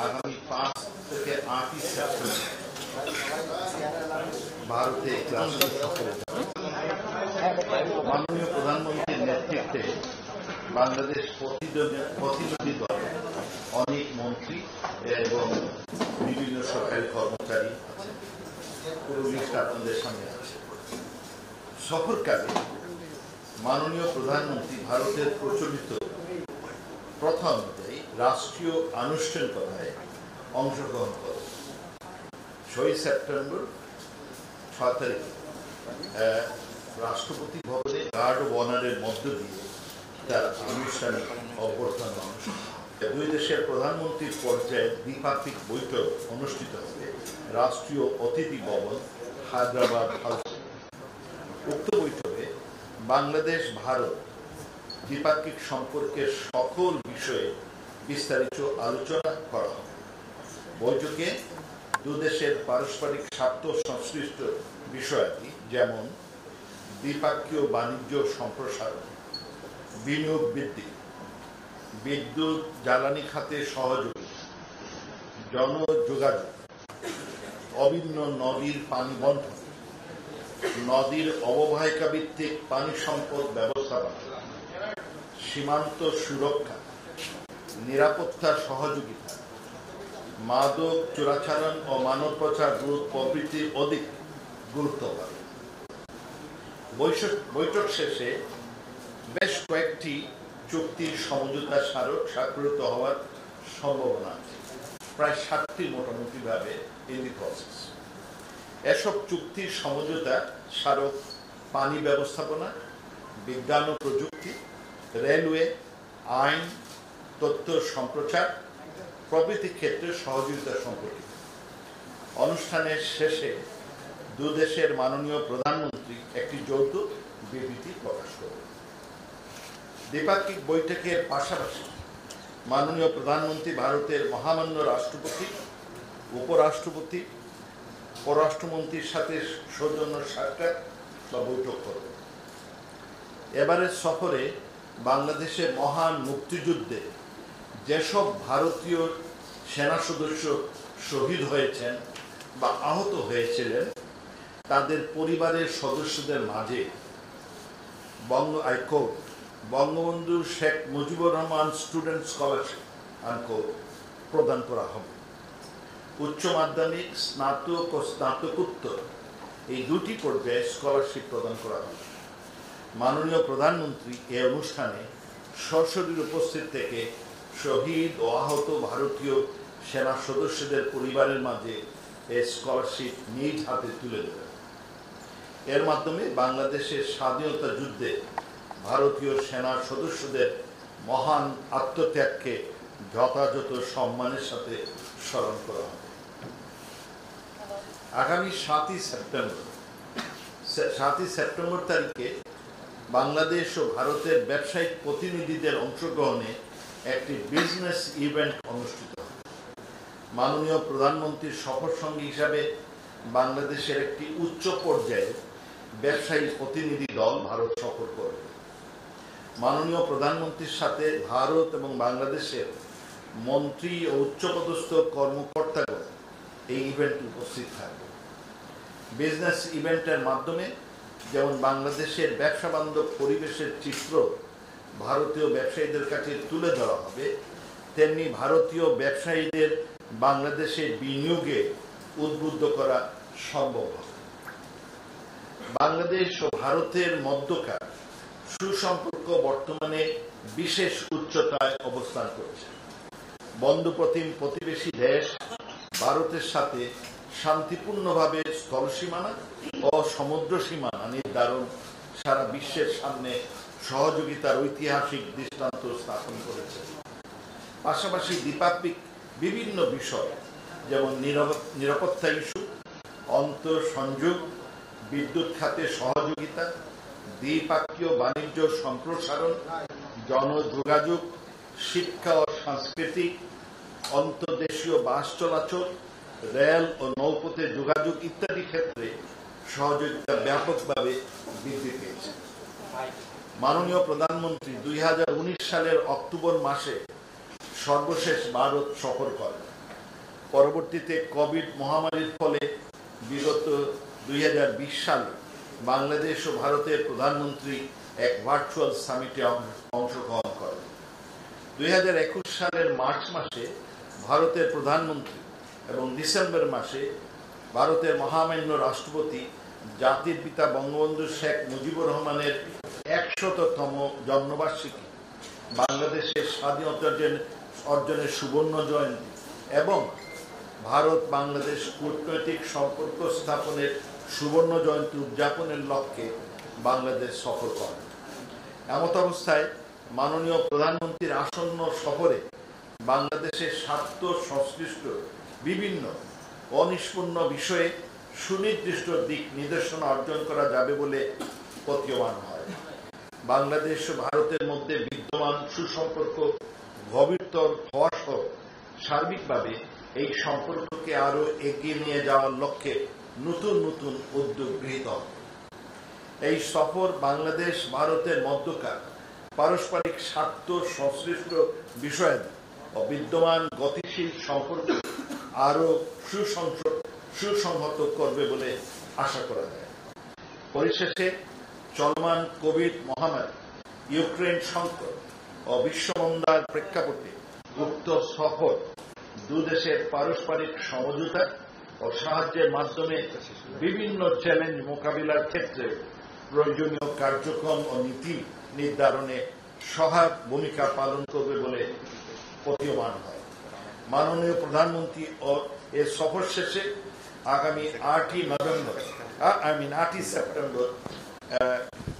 আগামী পাঁচ থেকে আটই ভারতে মাননীয় প্রধানমন্ত্রীর নেতৃত্বে বাংলাদেশ প্রতিনিধি দল, অনেক মন্ত্রী এবং বিভিন্ন সরকারি কর্মচারী আপনাদের সামনে আছে। সফরকালে মাননীয় প্রধানমন্ত্রী ভারতের প্রচলিত প্রথা অনুযায়ী রাষ্ট্রীয় আনুষ্ঠানিকতায় অংশগ্রহণ করে। ছয় সেপ্টেম্বর, ছয় তারিখে। রাষ্ট্রপতি ভবনে গার্ড অব অনারের মধ্য দিয়ে তার আনুষ্ঠানিক অভ্যর্থনা দুই দেশের প্রধানমন্ত্রীর পর্যায়ে দ্বিপাক্ষিক বৈঠক অনুষ্ঠিত হবে। রাষ্ট্রীয় অতিথি ভবন, হায়দ্রাবাদ হাউসে। উক্ত বৈঠকে বাংলাদেশ, ভারত দ্বিপাক্ষিক সম্পর্কের সকল বিষয়ে বিস্তারিত আলোচনা করা। হবে বৈঠকে দুদেশের পারস্পরিক স্বার্থ সংশ্লিষ্ট বিষয়াদি যেমন দ্বিপাক্ষীয় বাণিজ্য সম্প্রসারণ, বিনিয়োগ বৃদ্ধি, বিদ্যুৎ, জ্বালানি খাতে সহযোগিতা জনযোগাযোগ, অভিন্ন নদীর পানি বন্টন, নদীর অববাহিকা ভিত্তিক পানি সম্পদ ব্যবস্থাপনা, সীমান্ত সুরক্ষা নিরাপত্তা সহযোগিতা। মাদক চোরাচালান ও মানব পাচার রোধ প্রভৃতি অধিক গুরুত্ব পাবে বৈঠক শেষে বেশ কয়েকটি চুক্তির সমঝোতা স্মারক স্বাক্ষরিত হওয়ার সম্ভাবনা আছে। প্রায় সাতটি মোটামুটিভাবে ইন দি প্রসেস এসব চুক্তির সমঝোতা স্মারক পানি ব্যবস্থাপনা, বিজ্ঞান ও প্রযুক্তি, রেলওয়ে, আইন তথ্য সম্প্রচার, প্রভৃতি ক্ষেত্রে সহযোগিতা সম্পর্কিত। অনুষ্ঠানের শেষে দুদেশের মাননীয় প্রধানমন্ত্রী একটি যৌথ বিবৃতি প্রকাশ করবেন দ্বিপাক্ষিক বৈঠকের পাশাপাশি মাননীয় প্রধানমন্ত্রী ভারতের মহামান্য রাষ্ট্রপতি, উপরাষ্ট্রপতি, পররাষ্ট্রমন্ত্রীর সাথে সৌজন্য সাক্ষাৎ বা বৈঠক করবেন এবারের সফরে বাংলাদেশের মহান মুক্তিযুদ্ধে যেসব ভারতীয় সেনা সদস্য শহীদ হয়েছেন বা আহত হয়েছিলেন, তাদের পরিবারের সদস্যদের মাঝে বঙ্গ আইকোর্ট Bangabandhu Sheikh Mujibur Rahman student scholarship unquote প্রদান করা হবে। উচ্চ মাধ্যমিক, স্নাতক ও স্নাতকোত্তর এই দুটি পর্যায়ে স্কলারশিপ প্রদান করা হবে। মাননীয় প্রধানমন্ত্রী এ অনুষ্ঠানে সশরীর উপস্থিত থেকে শহীদ ও আহত ভারতীয় সেনা সদস্যদের পরিবারের মাঝে এই স্কলারশিপ নিজ হাতে তুলে দেবেন এর মাধ্যমে বাংলাদেশের স্বাধীনতা যুদ্ধে ভারতীয় সেনা সদস্যদের মহান আত্মত্যাগকে যথাযথ সম্মানের সাথে স্মরণ করা হবে। আগামী সাতই সেপ্টেম্বর সাতই সেপ্টেম্বর তারিখে বাংলাদেশ ও ভারতের ব্যবসায়িক প্রতিনিধিদের অংশগ্রহণে একটি বিজনেস ইভেন্ট অনুষ্ঠিত। মাননীয় প্রধানমন্ত্রীর সফর সঙ্গী হিসাবে বাংলাদেশের একটি উচ্চ পর্যায়ে ব্যবসায়ী প্রতিনিধি দল ভারত সফর করবে। মাননীয় প্রধানমন্ত্রীর সাথে ভারত এবং বাংলাদেশের মন্ত্রী ও উচ্চপদস্থ কর্মকর্তাগণ এই ইভেন্টে উপস্থিত থাকবে। বিজনেস ইভেন্টের মাধ্যমে যেমন বাংলাদেশের ব্যবসা বান্ধব পরিবেশের চিত্র ভারতীয় ব্যবসায়ীদের কাছে তুলে ধরা হবে। তেমনি ভারতীয় ব্যবসায়ীদের বাংলাদেশে বিনিয়োগে উদ্বুদ্ধ করা সম্ভব হবে। বাংলাদেশ ও ভারতের মধ্যকার সুসম্পর্ক বর্তমানে বিশেষ উচ্চতায় অবস্থান করছে। বন্ধুপ্রতিম প্রতিবেশী দেশ ভারতের সাথে শান্তিপূর্ণভাবে স্থল সীমানা ও সমুদ্র সীমানা নির্ধারণ সারা বিশ্বের সামনে সহযোগিতার ঐতিহাসিক দৃষ্টান্ত স্থাপন করেছে। পাশাপাশি দ্বিপাক্ষিক বিভিন্ন বিষয়, যেমন নিরাপত্তা ইস্যু অন্তর সংযোগ বিদ্যুৎ খাতে সহযোগিতা, দ্বিপাক্ষীয় বাণিজ্য সম্প্রসারণ, জনযোগাযোগ, শিক্ষা ও সাংস্কৃতিক, অন্তর্দেশীয় বাস চলাচল, রেল ও নৌপথে যোগাযোগ ইত্যাদি ক্ষেত্রে সহযোগিতা ব্যাপকভাবে বৃদ্ধি পেয়েছে। মাননীয় প্রধানমন্ত্রী দুই হাজার উনিশ সালের অক্টোবর মাসে সর্বশেষ ভারত সফর করেন। পরবর্তীতে কোভিড মহামারীর ফলে বিগত দুই সালে বাংলাদেশ ও ভারতের প্রধানমন্ত্রী এক ভার্চুয়াল সামিটে অংশগ্রহণ করেন। দুই হাজার একুশ সালের মার্চ মাসে ভারতের প্রধানমন্ত্রী এবং ডিসেম্বর মাসে ভারতের মহামান্য রাষ্ট্রপতি জাতির পিতা বঙ্গবন্ধু শেখ মুজিবুর রহমানের একশততম জন্মবার্ষিকী, বাংলাদেশের স্বাধীনতা অর্জন- অর্জনের সুবর্ণ জয়ন্তী এবং ভারত বাংলাদেশ কূটনৈতিক সম্পর্ক স্থাপনের সুবর্ণ জয়ন্তী উদযাপনের লক্ষ্যে বাংলাদেশ সফর করেন এমত অবস্থায় মাননীয় প্রধানমন্ত্রীর আসন্ন সফরে বাংলাদেশের স্বার্থ সংশ্লিষ্ট বিভিন্ন অনিষ্পন্ন বিষয়ে সুনির্দিষ্ট দিক নির্দেশনা অর্জন করা যাবে বলে প্রতীয়মান হয়। বাংলাদেশ ও ভারতের মধ্যে বিদ্যমান সুসম্পর্ক গভীরতর হওয়া সহ সার্বিকভাবে এই সম্পর্ককে আরও এগিয়ে নিয়ে যাওয়ার লক্ষ্যে নতুন নতুন উদ্যোগ গৃহীত এই সফর বাংলাদেশ, ভারতের মধ্যকার পারস্পরিক স্বার্থ সংশ্লিষ্ট বিষয়াদি ও বিদ্যমান গতিশীল সম্পর্ক আরও সুসংস- সুসংহত করবে বলে আশা করা যায়। পরিশেষে চলমান কোভিড মহামারী, ইউক্রেন সংকট ও বিশ্বমন্দার প্রেক্ষাপটে উক্ত সফর দুদেশের পারস্পরিক সমঝোতা ও সাহায্যের মাধ্যমে বিভিন্ন চ্যালেঞ্জ মোকাবিলার ক্ষেত্রে প্রয়োজনীয় কার্যক্রম ও নীতি নির্ধারণে সহায়ক ভূমিকা পালন করবে বলে প্রতীয়মান হয়। মাননীয় প্রধানমন্ত্রী ও এর সফর শেষে আগামী আটই নভেম্বর আই মিন আটই সেপ্টেম্বর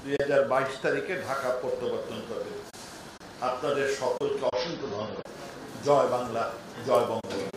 দুই হাজার বাইশ তারিখে ঢাকা প্রত্যাবর্তন করবে আপনাদের সকলকে অসংখ্য ধন্যবাদ। জয় বাংলা, জয় বঙ্গবন্ধু।